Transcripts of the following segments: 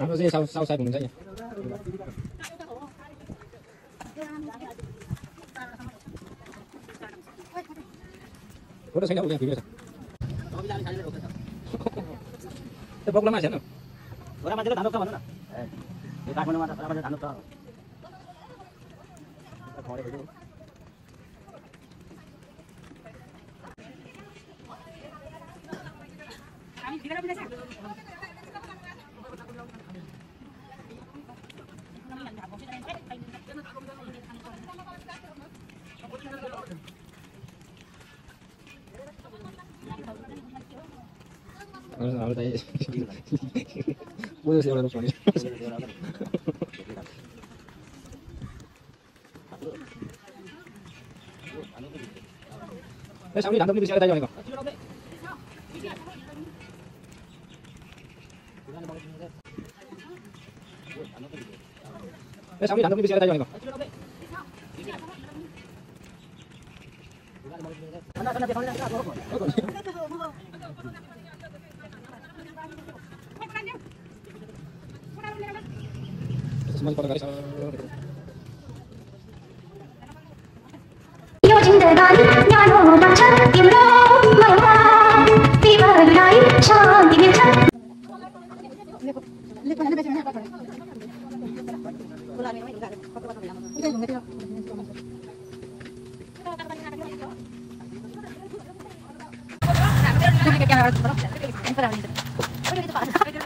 Đó, nó dê sau sau xe của mình dậy nhỉ. Có được xanh đậu lên thì bây giờ. Thế bốc lắm mà xem nào. Ora mandi lo tanuk kamu mana? Eh, kita kamu mana? Ora mandi tanuk kamu. Kita kau deh dulu. Kami 好了好了，大爷，不要笑，不要笑，来上面两桶啤酒，再来一个。来上面两桶啤酒，再来一个。来上面两桶啤酒，再来一个。好了好了，别慌了，好了好了，好好。 우리 우리 집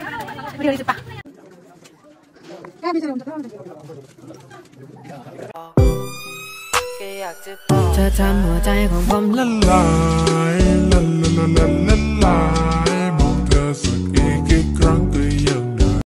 봐. 우리 우리 집 봐. เธอทำหัวใจของผมละลายละละลละลาย